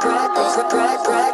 pride, pride, pride, pride.